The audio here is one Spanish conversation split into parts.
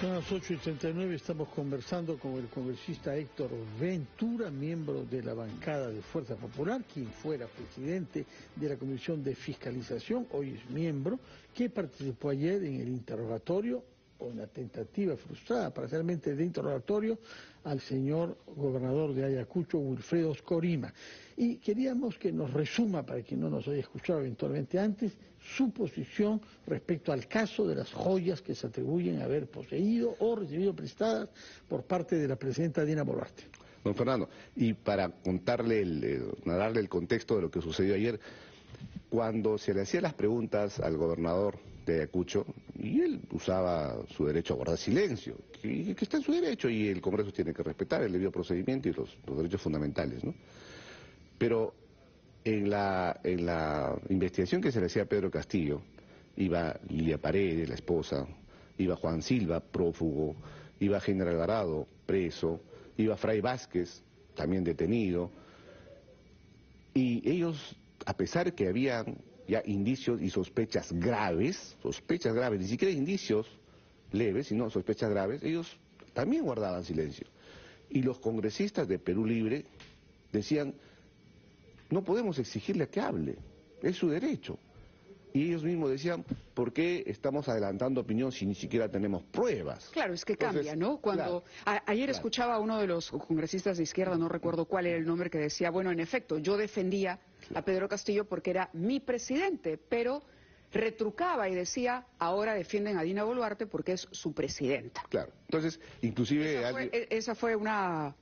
Son las 8 y 39, estamos conversando con el congresista Héctor Ventura, miembro de la bancada de Fuerza Popular, quien fuera presidente de la Comisión de Fiscalización, hoy es miembro, que participó ayer en el interrogatorio en la tentativa frustrada, parcialmente de interrogatorio, al señor gobernador de Ayacucho, Wilfredo Oscorima. Y queríamos que nos resuma, para quien no nos haya escuchado eventualmente antes, su posición respecto al caso de las joyas que se atribuyen a haber poseído o recibido prestadas por parte de la presidenta Dina Boluarte. Don Fernando, y para contarle, el, eh, darle el contexto de lo que sucedió ayer, cuando se le hacían las preguntas al gobernador de Ayacucho, y él usaba su derecho a guardar silencio, que, está en su derecho y el Congreso tiene que respetar el debido procedimiento y los, los derechos fundamentales, ¿no? Pero en la, en la investigación que se le hacía a Pedro Castillo, iba Lilia Paredes, la esposa, iba Juan Silva, prófugo, iba General Alvarado, preso, iba Fray Vázquez, también detenido, y ellos, a pesar que habían ya indicios y sospechas graves, sospechas graves, ni siquiera indicios leves, sino sospechas graves, ellos también guardaban silencio. Y los congresistas de Perú Libre decían, no podemos exigirle que hable, es su derecho. Y ellos mismos decían, ¿por qué estamos adelantando opinión si ni siquiera tenemos pruebas? Claro, es que cambia, ¿no? Cuando ayer escuchaba a uno de los congresistas de izquierda, no recuerdo cuál era el nombre, que decía, bueno, en efecto, yo defendía a Pedro Castillo porque era mi presidente, pero retrucaba y decía, ahora defienden a Dina Boluarte porque es su presidenta. Claro, entonces, inclusive... Esa, fue, esa fue una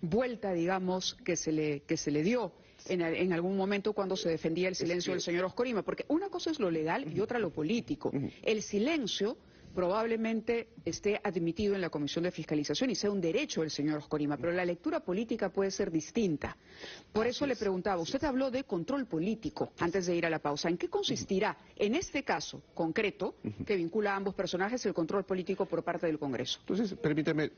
vuelta, digamos, que se le, que se le dio en, algún momento cuando se defendía el silencio del señor Oscorima, porque una cosa es lo legal y otra lo político. El silencio probablemente esté admitido en la Comisión de Fiscalización y sea un derecho del señor Oscorima, pero la lectura política puede ser distinta. Por eso le preguntaba, usted habló de control político antes de ir a la pausa. ¿En qué consistirá, en este caso concreto, que vincula a ambos personajes, el control político por parte del Congreso? Entonces, permítame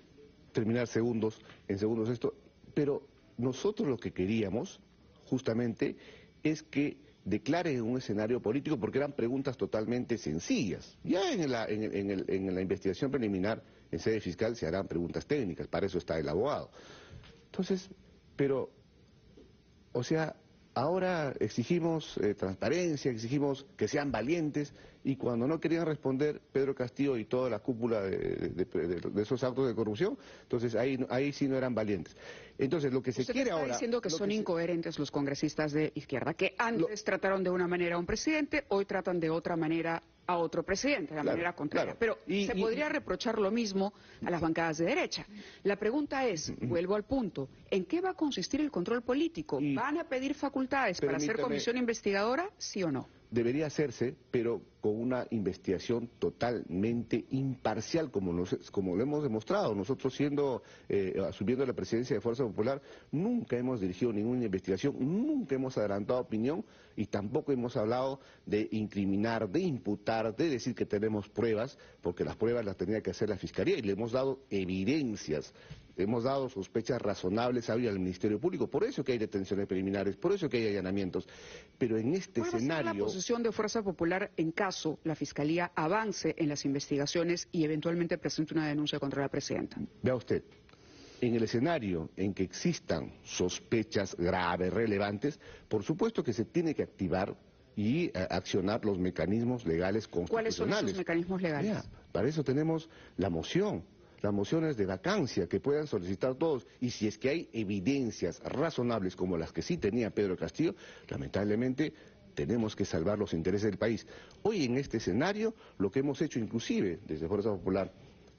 terminar segundos, en segundos esto, pero nosotros lo que queríamos justamente es que declare un escenario político porque eran preguntas totalmente sencillas. Ya en la, en, la investigación preliminar en sede fiscal se harán preguntas técnicas, para eso está el abogado. Entonces, pero, o sea, Ahora exigimos eh, transparencia, exigimos que sean valientes y cuando no querían responder Pedro Castillo y toda la cúpula de, esos actos de corrupción, entonces ahí, ahí sí no eran valientes. Entonces lo que se quiere está ahora... diciendo que son incoherentes los congresistas de izquierda, que antes trataron de una manera a un presidente, hoy tratan de otra manera a otro presidente, de la manera contraria. Pero se podría reprochar lo mismo a las bancadas de derecha. La pregunta es, vuelvo al punto, ¿en qué va a consistir el control político? ¿Van a pedir facultades para hacer comisión investigadora, sí o no? Debería hacerse, pero con una investigación totalmente imparcial, como, lo hemos demostrado. Nosotros, siendo, eh, asumiendo la presidencia de Fuerza Popular, nunca hemos dirigido ninguna investigación, nunca hemos adelantado opinión y tampoco hemos hablado de incriminar, de imputar, de decir que tenemos pruebas, porque las pruebas las tenía que hacer la Fiscalía y le hemos dado evidencias hemos dado sospechas razonables al Ministerio Público, por eso que hay detenciones preliminares, por eso que hay allanamientos. Pero en este escenario... la posición de Fuerza Popular en caso la Fiscalía avance en las investigaciones y eventualmente presente una denuncia contra la presidenta? Vea usted, en el escenario en que existan sospechas graves, relevantes, por supuesto que se tiene que activar y eh, accionar los mecanismos legales constitucionales. ¿Cuáles son esos mecanismos legales? para eso tenemos la moción, las mociones de vacancia que puedan solicitar todos y si es que hay evidencias razonables como las que sí tenía Pedro Castillo, lamentablemente tenemos que salvar los intereses del país. Hoy en este escenario, lo que hemos hecho inclusive desde Fuerza Popular,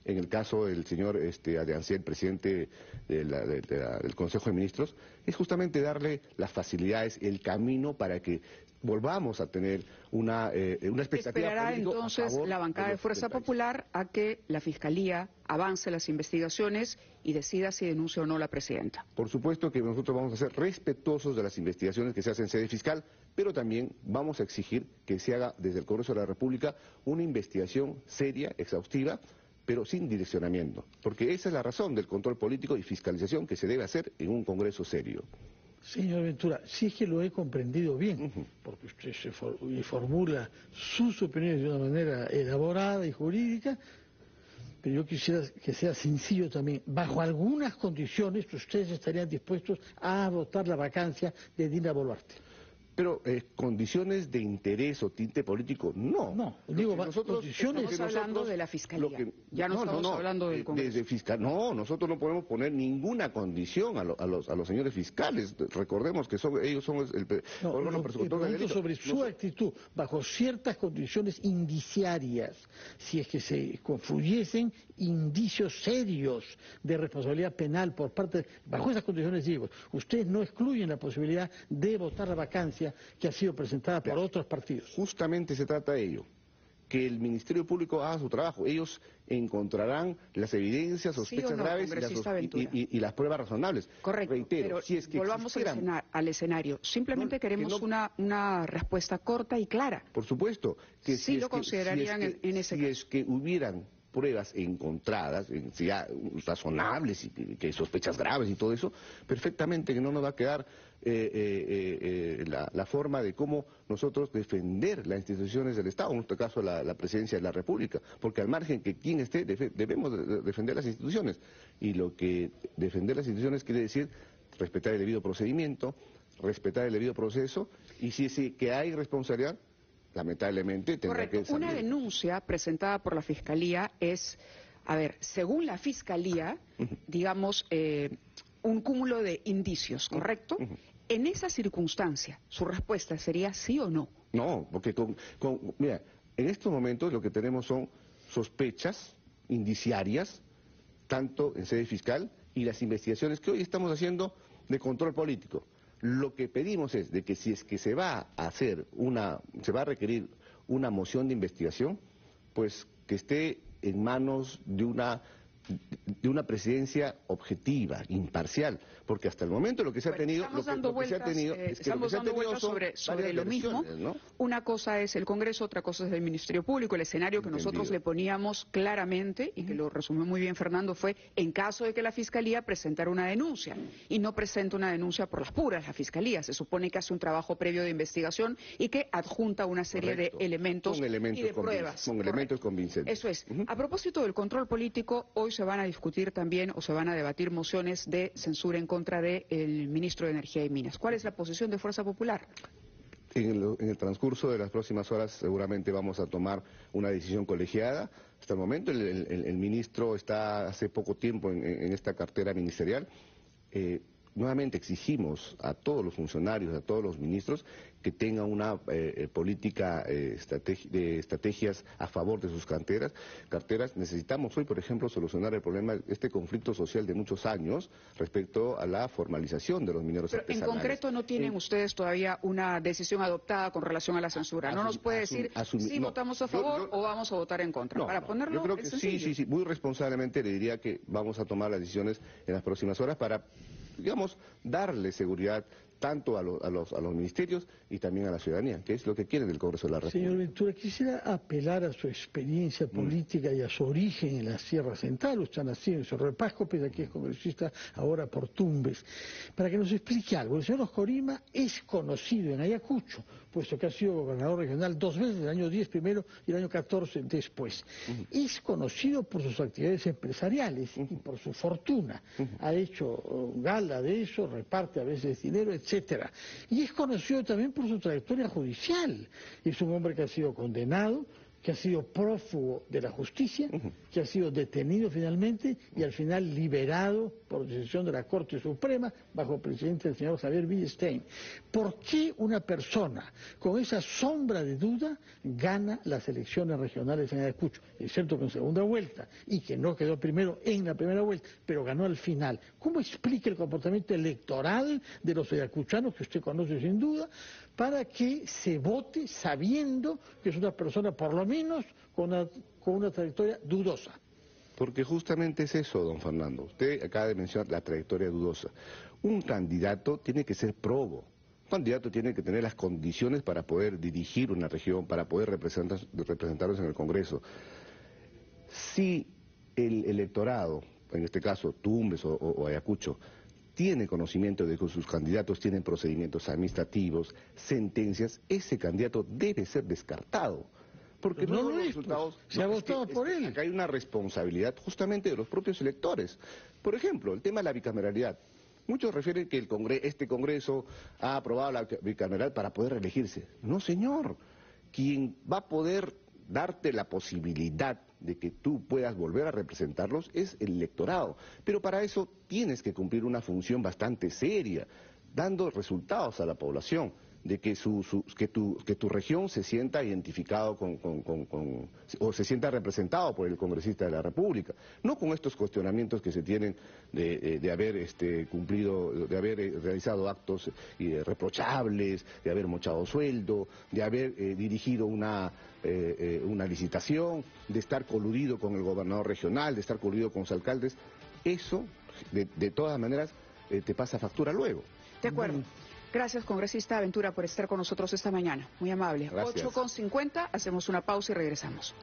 en el caso del señor este, presidente del Consejo de Ministros, es justamente darle las facilidades, el camino para que volvamos a tener una, eh, una expectativa Esperará entonces la bancada de, Fuerza Popular a que la Fiscalía avance las investigaciones y decida si denuncia o no la presidenta. Por supuesto que nosotros vamos a ser respetuosos de las investigaciones que se hacen en sede fiscal, pero también vamos a exigir que se haga desde el Congreso de la República una investigación seria, exhaustiva, pero sin direccionamiento, porque esa es la razón del control político y fiscalización que se debe hacer en un Congreso serio. Señor Ventura, si es que lo he comprendido bien, porque usted se formula sus opiniones de una manera elaborada y jurídica, pero yo quisiera que sea sencillo también. Bajo algunas condiciones ustedes estarían dispuestos a votar la vacancia de Dina Boluarte. Pero eh, condiciones de interés o tinte político, no. No, digo, nosotros estamos hablando de la fiscalía. ya no, estamos hablando del Congreso. fiscal, no, nosotros no podemos poner ninguna condición a, los, a los señores fiscales. Recordemos que son, ellos son el, órgano presunto sobre su actitud, bajo ciertas condiciones indiciarias, si es que se confluyesen indicios serios de responsabilidad penal por parte, bajo esas condiciones digo, ustedes no excluyen la posibilidad de votar la vacancia que ha sido presentada por otros partidos. Justamente se trata de ello que el Ministerio Público haga su trabajo. Ellos encontrarán las evidencias, sospechas graves y las, pruebas razonables. Correcto. Reitero, si es que volvamos al, escenario. Simplemente queremos una, una respuesta corta y clara. Por supuesto. Que sí lo considerarían en, ese caso. Si es que hubieran pruebas encontradas, ya razonables, y que sospechas graves y todo eso, perfectamente que no nos va a quedar eh, eh, eh, la, forma de cómo nosotros defender las instituciones del Estado, en este caso la, presidencia de la República, porque al margen que quien esté, debemos defender las instituciones. Y lo que defender las instituciones quiere decir respetar el debido procedimiento, respetar el debido proceso, y si es que hay responsabilidad, lamentablemente tendrá que Una denuncia presentada por la Fiscalía es, a ver, según la Fiscalía, digamos, un cúmulo de indicios, ¿correcto? En esa circunstancia, su respuesta sería sí o no. No, porque con, mira, en estos momentos lo que tenemos son sospechas indiciarias, tanto en sede fiscal y las investigaciones que hoy estamos haciendo de control político. Lo que pedimos es de que si es que se va a hacer una, se va a requerir una moción de investigación, pues que esté en manos de una de una presidencia objetiva, imparcial, porque hasta el momento lo que se ha tenido, estamos dando vueltas, estamos dando vueltas sobre, sobre lo mismo. Una cosa es el Congreso, otra cosa es el Ministerio Público. El escenario que nosotros le poníamos claramente y que lo resumió muy bien Fernando fue en caso de que la fiscalía presentara una denuncia y no presenta una denuncia por las puras la fiscalía se supone que hace un trabajo previo de investigación y que adjunta una serie de elementos, y de pruebas. Con elementos convincentes. Eso es. A propósito del control político, hoy se van a discutir también o se van a debatir mociones de censura en contra del ministro de Energía y Minas. ¿Cuál es la posición de Fuerza Popular? En el, transcurso de las próximas horas seguramente vamos a tomar una decisión colegiada. Hasta el momento el, ministro está hace poco tiempo en, esta cartera ministerial. Eh, nuevamente exigimos a todos los funcionarios, a todos los ministros, que tengan una eh, eh, política eh, de estrategias a favor de sus carteras. carteras. Necesitamos hoy, por ejemplo, solucionar el problema, de este conflicto social de muchos años respecto a la formalización de los mineros Pero En concreto, ¿no tienen ustedes todavía una decisión adoptada con relación a la censura? ¿No nos puede decir si votamos a favor o vamos a votar en contra? Para ponerlo yo creo que sí, sí, sí. Muy responsablemente le diría que vamos a tomar las decisiones en las próximas horas para digamos, darle seguridad tanto a, a, los, a los ministerios y también a la ciudadanía, que es lo que quieren del Congreso de la República. Señor Ventura, quisiera apelar a su experiencia mm. política y a su origen en la Sierra Central. Usted nacido en Cerro de Pasco, pese a que es congresista ahora por Tumbes, para que nos explique algo. El señor Oscorima es conocido en Ayacucho, puesto que ha sido gobernador regional dos veces, el año 10 primero y el año 14 después. Es conocido por sus actividades empresariales y por su fortuna. Ha hecho uh, gala de eso, reparte a veces dinero, etcétera. Y es conocido también por su trayectoria judicial. Es un hombre que ha sido condenado que ha sido prófugo de la justicia, que ha sido detenido finalmente y al final liberado por decisión de la Corte Suprema bajo el presidente del señor Javier Villestein. ¿Por qué una persona con esa sombra de duda gana las elecciones regionales en Ayacucho? Es cierto que en segunda vuelta y que no quedó primero en la primera vuelta, pero ganó al final. ¿Cómo explica el comportamiento electoral de los ayacuchanos que usted conoce sin duda para que se vote sabiendo que es una persona por lo menos con una, trayectoria dudosa. Porque justamente es eso, don Fernando. Usted acaba de mencionar la trayectoria dudosa. Un candidato tiene que ser probo. Un candidato tiene que tener las condiciones para poder dirigir una región, para poder representar, en el Congreso. Si el electorado, en este caso Tumbes o Ayacucho, tiene conocimiento de que sus candidatos tienen procedimientos administrativos, sentencias, ese candidato debe ser descartado Porque no no lo los es, pues. resultados... Se ha no, es que- votado es por que él. Acá hay una responsabilidad justamente de los propios electores. Por ejemplo, el tema de la bicameralidad. Muchos refieren que el congre- este Congreso ha aprobado la bicameral para poder reelegirse. No, señor. Quien va a poder darte la posibilidad de que tú puedas volver a representarlos es el electorado. Pero para eso tienes que cumplir una función bastante seria, dando resultados a la población de que, su, su- que, tu, que tu región se sienta identificado con, con- con- con- o se sienta representado por el congresista de la República, no con estos cuestionamientos que se tienen de, de- haber este, cumplido, de haber eh, realizado actos eh, reprochables, de haber mochado sueldo, de haber eh, dirigido una, eh, una licitación, de estar coludido con el gobernador regional, de estar coludido con los alcaldes. Eso, de, de todas maneras, te pasa factura luego. De acuerdo. Gracias, congresista Aventura, por estar con nosotros esta mañana. Muy amable. Gracias. 8 con 50, hacemos una pausa y regresamos.